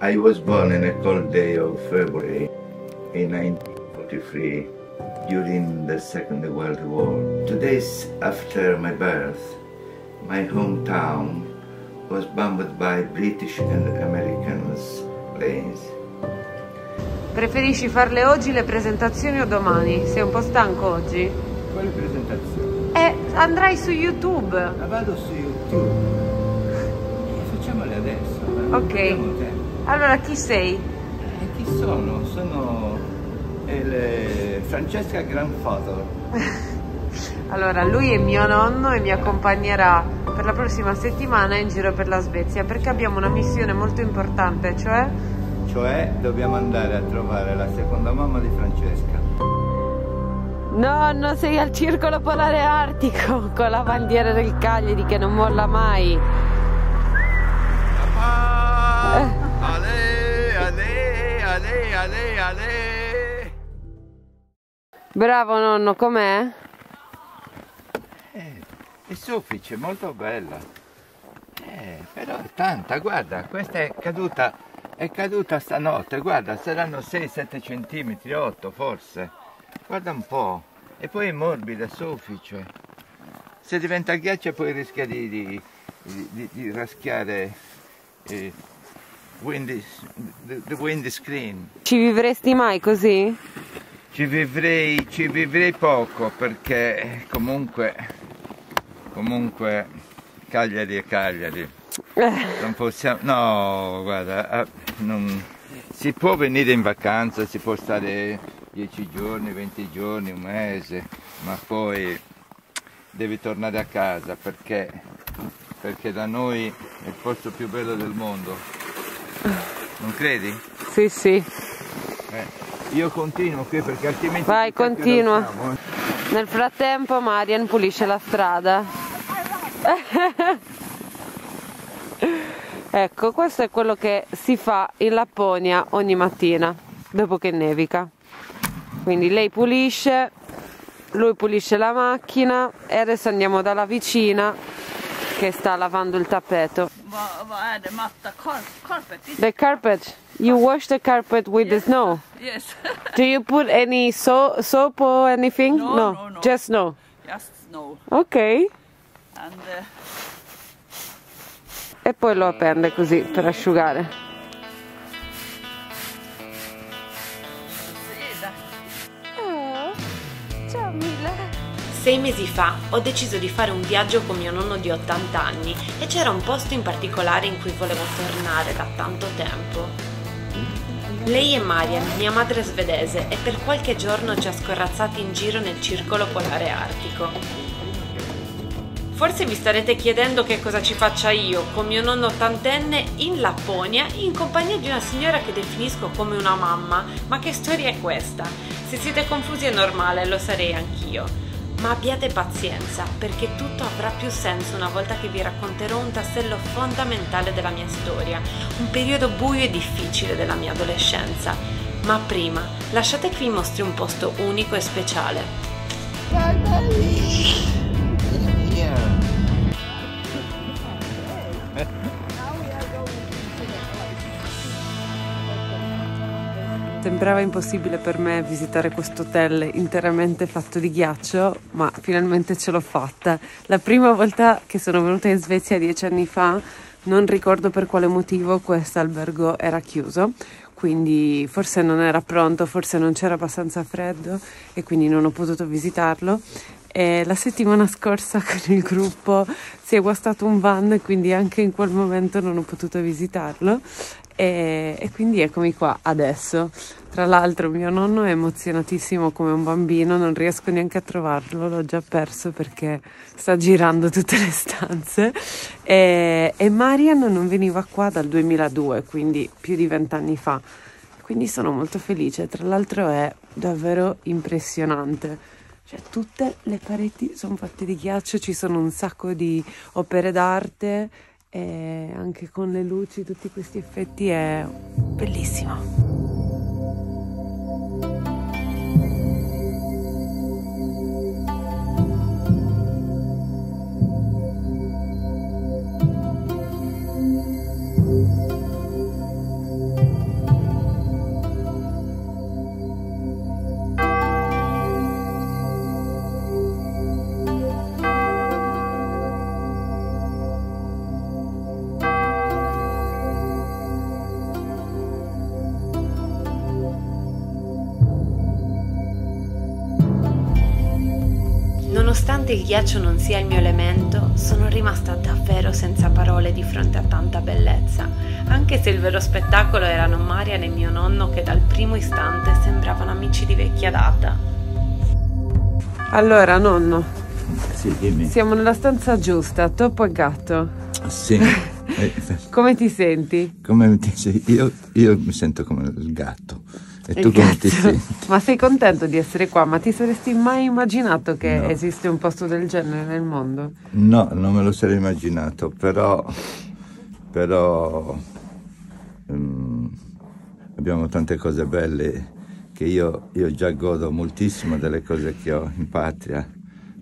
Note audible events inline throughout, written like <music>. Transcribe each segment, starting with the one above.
I was born in a cold day of February in 1943 during the Second World War. Two days after my birth, my hometown was bombed by British and American planes. Preferisci farle oggi le presentazioni o domani? Sei un po' stanco oggi? Quale presentazione? Eh, andrai su YouTube. La vado su YouTube. Facciamole adesso. eh, Ok. Allora, chi sei? Eh, chi sono? Sono il Francesca Grandfather. <laughs> Allora, lui è mio nonno e mi accompagnerà per la prossima settimana in giro per la Svezia perché abbiamo una missione molto importante, cioè Cioè dobbiamo andare a trovare la seconda mamma di Francesca. Nonno, sei al circolo polare artico <laughs> con la bandiera del Cagliari che non molla mai. Ale, ale. Bravo nonno, com'è? Eh, è soffice, molto bella. Eh, però è tanta, guarda, questa è caduta, è caduta stanotte, guarda, saranno 6-7 centimetri, 8 forse. Guarda un po'. E poi è morbida, soffice. Se diventa ghiaccio poi rischia di, di, di- di- di raschiare eh, windy, the, the windy screen. Ci vivresti mai così? Ci vivrei, ci vivrei poco perché comunque, comunque Cagliari è Cagliari. Eh, Non possiamo, no, guarda, ah, non- si può venire in vacanza, si può stare 10 giorni, 20 giorni, un mese, ma poi devi tornare a casa perché, perché da noi è il posto più bello del mondo. Non credi? sì, sì. Eh, io continuo qui perché altrimenti... Vai, continua. eh. Nel frattempo Marian pulisce la strada. <laughs> ecco, questo è quello che si fa in Lapponia ogni mattina, dopo che nevica. Quindi lei pulisce, lui pulisce la macchina e adesso andiamo dalla vicina che sta lavando il tappeto. Is The carpet, you wash the carpet with the snow. Yes. Do you put any so- soap or anything? No, no, no. just snow. Just snow. Ok. And uh, E poi lo appende così per asciugare. Sei mesi fa ho deciso di fare un viaggio con mio nonno di 80 anni e c'era un posto in particolare in cui volevo tornare da tanto tempo. Lei è Marian, mia madre svedese, e per qualche giorno ci ha scorrazzati in giro nel circolo polare artico. Forse vi starete chiedendo che cosa ci faccia io con mio nonno ottantenne in Lapponia in compagnia di una signora che definisco come una mamma, ma che storia è questa? Se siete confusi è normale, lo sarei anch'io. Ma abbiate pazienza, perché tutto avrà più senso una volta che vi racconterò un tassello fondamentale della mia storia, un periodo buio e difficile della mia adolescenza. Ma prima, lasciate che vi mostri un posto unico e speciale. Sembrava impossibile per me visitare questo hotel interamente fatto di ghiaccio, ma finalmente ce l'ho fatta. La prima volta che sono venuta in Svezia dieci anni fa, non ricordo per quale motivo questo albergo era chiuso, quindi forse non era pronto, forse non c'era abbastanza freddo e quindi non ho potuto visitarlo. E la settimana scorsa <laughs> con il gruppo si è guastato un van quindi anche in quel momento non ho potuto visitarlo e, e quindi eccomi qua adesso. Tra l'altro mio nonno è emozionatissimo come un bambino, non riesco neanche a trovarlo, l'ho già perso perché sta girando tutte le stanze e, e Marian non veniva qua dal 2002, quindi più di vent'anni fa. Quindi sono molto felice, tra l'altro è davvero impressionante. Cioè, tutte le pareti sono fatte di ghiaccio, ci sono un sacco di opere d'arte e anche con le luci, tutti questi effetti è bellissimo. Nonostante il ghiaccio non sia il mio elemento, sono rimasta davvero senza parole di fronte a tanta bellezza, anche se il vero spettacolo erano Marian e mio nonno che dal primo istante sembravano amici di vecchia data. Allora, nonno, Sì, dimmi. siamo nella stanza giusta, topo e gatto. Sì. <laughs> Eh, Come ti senti? come ti sei? Io, io mi sento come il gatto. E tu Il come ti gatto. senti? Ma sei contento di essere qua? Ma ti saresti mai immaginato che No. esiste un posto del genere nel mondo? No, non me lo sarei immaginato, però, però ehm, abbiamo tante cose belle che io, io già godo moltissimo delle cose che ho in patria,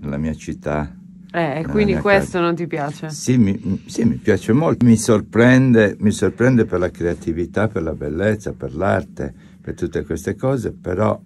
nella mia città. Eh, quindi questo casa. non ti piace? Sì mi, sì, mi piace molto, mi sorprende, mi sorprende per la creatività, per la bellezza, per l'arte, per tutte queste cose, però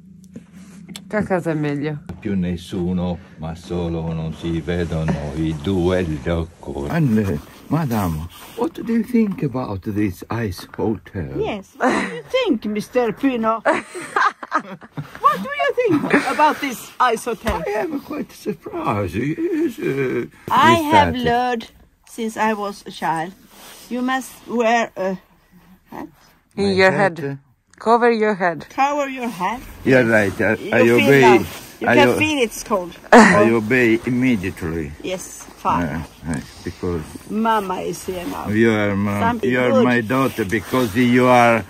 Che a casa è meglio. più nessuno, ma solo non si vedono i due occhi. And, uh, madam, what do you think about this ice hotel? Yes. What do you think, Mr. Pino? <laughs> what do you think about this ice hotel? I am quite surprised. Yes, uh, I have started. learned since I was a child. You must wear a hat, In My your head, head. Cover your head. cover your head. You're right. I, You I feel obey. now. You I, can feel it's cold. I obey immediately. Yes, fine. Uh, because Mama is here now. you are my, you are good. my daughter because you are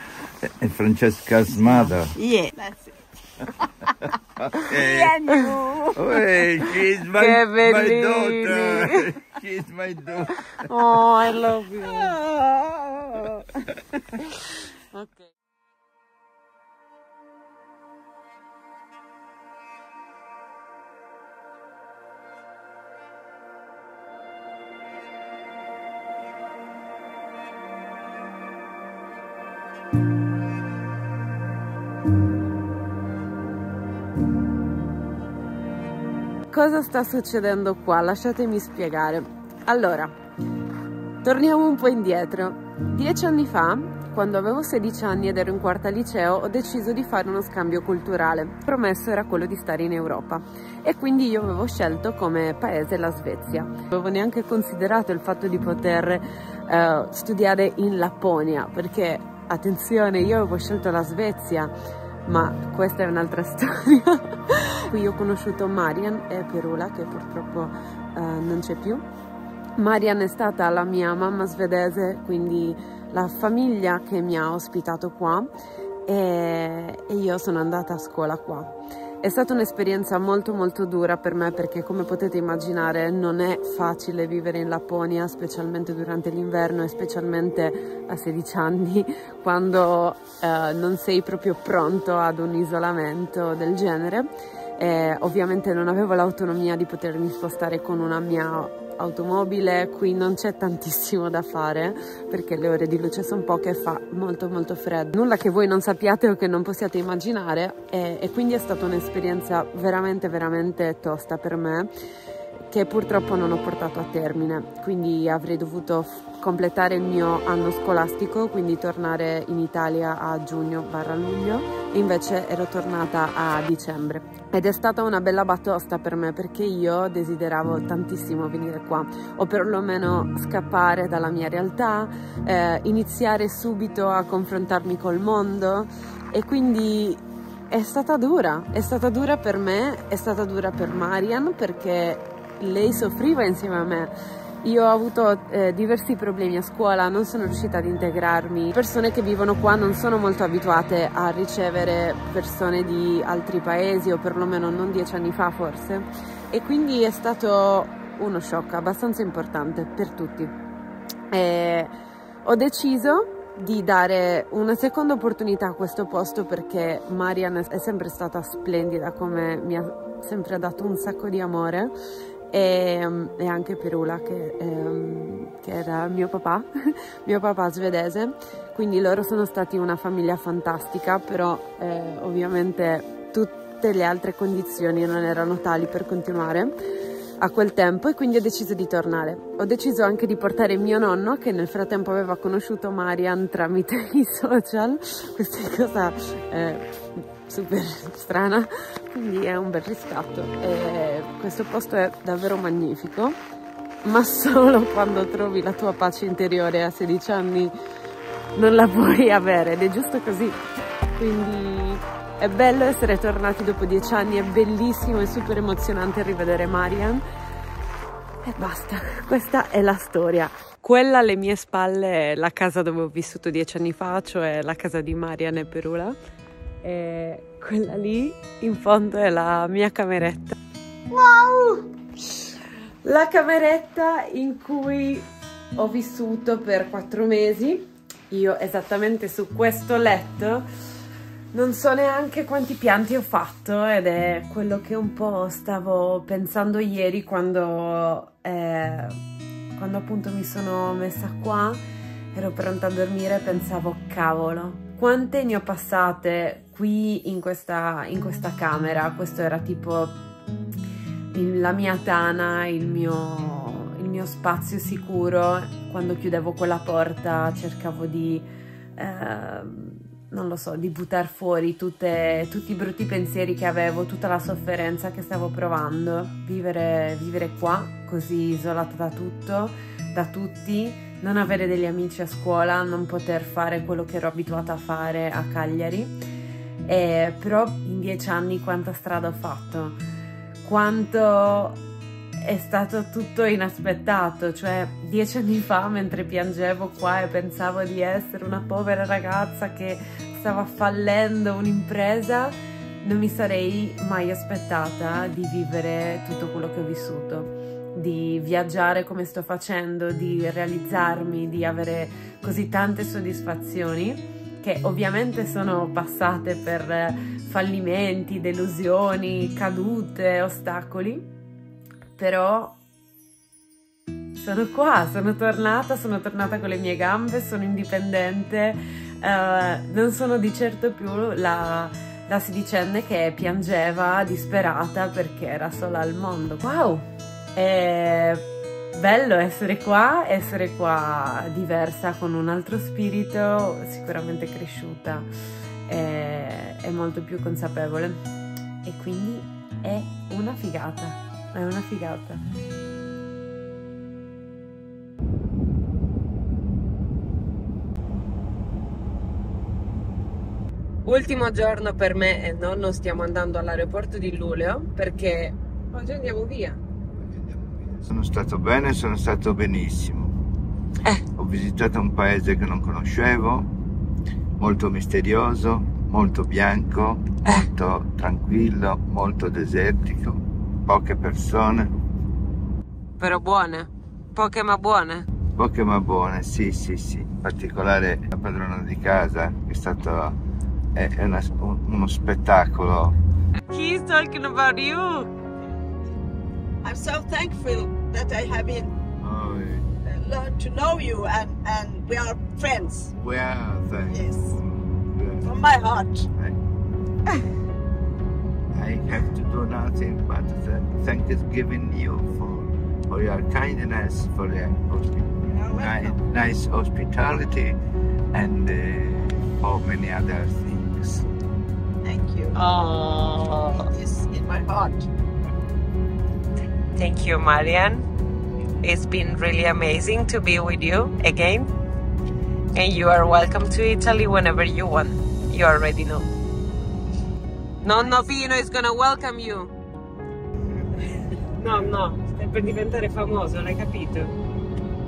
Francesca's mother. Yeah, that's it. Hey. And you. Hey, she's my, my daughter. <laughs> she's my daughter. Oh, I love you. <laughs> Ok. Cosa sta succedendo qua? Lasciatemi spiegare. Allora, torniamo un po' indietro. Dieci anni fa, quando avevo 16 anni ed ero in quarta liceo, ho deciso di fare uno scambio culturale. Il promesso era quello di stare in Europa e quindi io avevo scelto come paese la Svezia. Non avevo neanche considerato il fatto di poter eh, studiare in Lapponia perché, attenzione, io avevo scelto la Svezia ma questa è un'altra <laughs> storia. Qui ho conosciuto Marian e Perula che purtroppo eh, non c'è più. Marian è stata la mia mamma svedese, quindi la famiglia che mi ha ospitato qua e, e io sono andata a scuola qua. È stata un'esperienza molto molto dura per me perché come potete immaginare non è facile vivere in Lapponia, specialmente durante l'inverno e specialmente a 16 anni <laughs> quando eh, non sei proprio pronto ad un isolamento del genere. Eh, ovviamente non avevo l'autonomia di potermi spostare con una mia automobile, qui non c'è tantissimo da fare perché le ore di luce sono poche e fa molto molto freddo. Nulla che voi non sappiate o che non possiate immaginare e, e quindi è stata un'esperienza veramente veramente tosta per me che purtroppo non ho portato a termine, quindi avrei dovuto completare il mio anno scolastico, quindi tornare in Italia a giugno barra luglio e invece ero tornata a dicembre. Ed è stata una bella batosta per me perché io desideravo tantissimo venire qua o perlomeno scappare dalla mia realtà, eh, iniziare subito a confrontarmi col mondo e quindi è stata dura, è stata dura per me, è stata dura per Marian perché lei soffriva insieme a me. Io ho avuto eh, diversi problemi a scuola, non sono riuscita ad integrarmi. Persone che vivono qua non sono molto abituate a ricevere persone di altri paesi o perlomeno non dieci anni fa forse. E quindi è stato uno shock abbastanza importante per tutti. E ho deciso di dare una seconda opportunità a questo posto perché Marian è sempre stata splendida come mi ha sempre dato un sacco di amore e, e anche Perula che, ehm, che era mio papà, <laughs> mio papà svedese, quindi loro sono stati una famiglia fantastica, però eh, ovviamente tutte le altre condizioni non erano tali per continuare a quel tempo e quindi ho deciso di tornare. Ho deciso anche di portare mio nonno che nel frattempo aveva conosciuto Marian tramite <laughs> i social, questa cosa eh, super strana, quindi è un bel riscatto. E questo posto è davvero magnifico, ma solo quando trovi la tua pace interiore a 16 anni non la puoi avere ed è giusto così. Quindi è bello essere tornati dopo 10 anni, è bellissimo e super emozionante rivedere Marian. E basta, questa è la storia. Quella alle mie spalle è la casa dove ho vissuto dieci anni fa, cioè la casa di Marian e Perula. E quella lì in fondo è la mia cameretta. Wow! La cameretta in cui ho vissuto per quattro mesi. Io esattamente su questo letto non so neanche quanti pianti ho fatto ed è quello che un po' stavo pensando ieri quando eh, quando appunto mi sono messa qua, ero pronta a dormire e pensavo, cavolo, quante ne ho passate qui in questa, in questa camera? Questo era tipo il, la mia tana, il mio, il mio spazio sicuro. Quando chiudevo quella porta cercavo di... Eh, non lo so, di buttare fuori tutte, tutti i brutti pensieri che avevo, tutta la sofferenza che stavo provando, vivere, vivere qua, così isolata da tutto, da tutti, non avere degli amici a scuola, non poter fare quello che ero abituata a fare a Cagliari. E, però in dieci anni quanta strada ho fatto, quanto è stato tutto inaspettato, cioè dieci anni fa mentre piangevo qua e pensavo di essere una povera ragazza che stava fallendo un'impresa, non mi sarei mai aspettata di vivere tutto quello che ho vissuto, di viaggiare come sto facendo, di realizzarmi, di avere così tante soddisfazioni che ovviamente sono passate per fallimenti, delusioni, cadute, ostacoli, però sono qua, sono tornata, sono tornata con le mie gambe, sono indipendente, uh, non sono di certo più la, la sedicenne che piangeva disperata perché era sola al mondo. Wow! È bello essere qua, essere qua diversa, con un altro spirito, sicuramente cresciuta e, e molto più consapevole. E quindi è una figata. È una figata. Ultimo giorno per me e nonno stiamo andando all'aeroporto di Luleo perché oggi andiamo via. Sono stato bene, sono stato benissimo. Eh. Ho visitato un paese che non conoscevo, molto misterioso, molto bianco, Eh. molto tranquillo, molto desertico poche persone. Però buone, poche ma buone. Poche ma buone, sì, sì, sì. In particolare la padrona di casa, che è stato è, è una, uno spettacolo. He's talking about you. I'm so thankful that I have been Oh, learned to know you and, and we are friends we are thankful. Yes. Yes. from my heart. I have to do nothing but thank giving you for, for your kindness, for your hospi- ni- nice hospitality, and uh, for many other things. Thank you. Oh, It is in my heart. Thank you, Marian. It's been really amazing to be with you again. And you are welcome to Italy whenever you want. You already know. Nonno Pino is gonna welcome you. No, no, stai per diventare famoso, l'hai capito?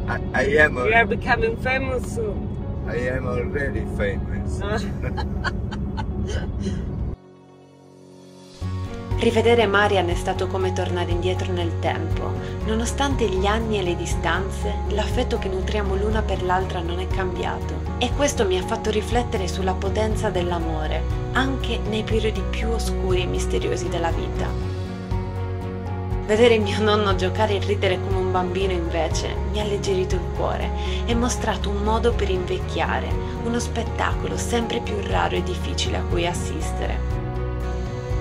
I, I am You are becoming famous soon. I am already famous. Ah. <laughs> Rivedere Marian è stato come tornare indietro nel tempo. Nonostante gli anni e le distanze, l'affetto che nutriamo l'una per l'altra non è cambiato. E questo mi ha fatto riflettere sulla potenza dell'amore, anche nei periodi più oscuri e misteriosi della vita. Vedere mio nonno giocare e ridere come un bambino invece mi ha alleggerito il cuore e mostrato un modo per invecchiare, uno spettacolo sempre più raro e difficile a cui assistere.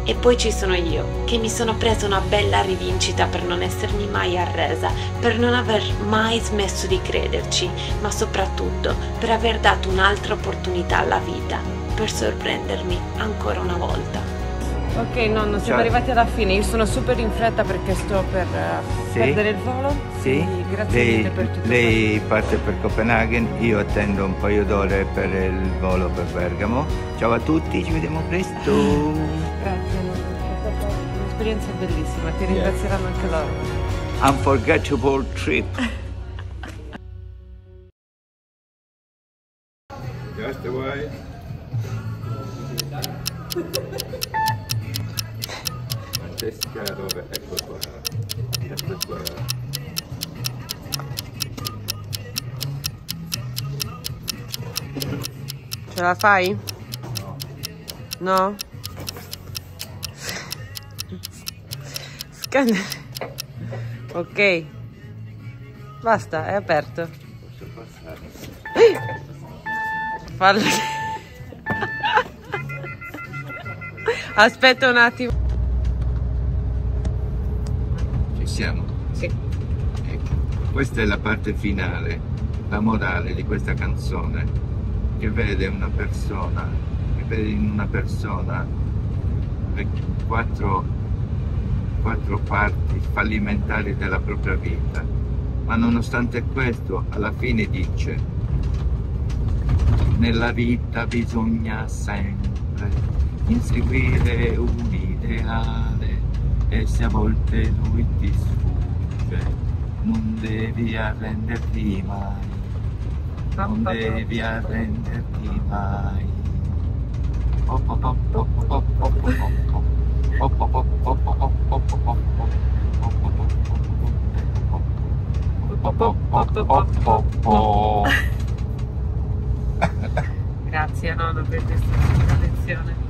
E poi ci sono io, che mi sono presa una bella rivincita per non essermi mai arresa, per non aver mai smesso di crederci, ma soprattutto per aver dato un'altra opportunità alla vita. per sorprendermi ancora una volta. Ok nonno, siamo Ciao. arrivati alla fine, io sono super in fretta perché sto per eh, Sì? perdere il volo. Sì, grazie lei, mille per tutto lei parte per Copenaghen, io attendo un paio d'ore per il volo per Bergamo. Ciao a tutti, ci vediamo presto. Un'esperienza bellissima, ti ringrazieranno anche loro. Unforgettable trip. Just a while. Francesca, dove? Ecco qua. Ecco qua. Ce la fai? No? Scanner. Ok. Basta, è aperto. Posso passare? <gasps> Fallo. Aspetta un attimo. Ci siamo. Sì. Ecco, questa è la parte finale, la morale di questa canzone, che vede una persona, che vede in una persona quattro, quattro parti fallimentari della propria vita, ma nonostante questo alla fine dice, nella vita bisogna sempre inseguire un ideale e se a volte lui ti sfugge, non devi arrenderti mai, non devi arrenderti mai. Oh, oh, oh, Grazie nonno per questa lezione.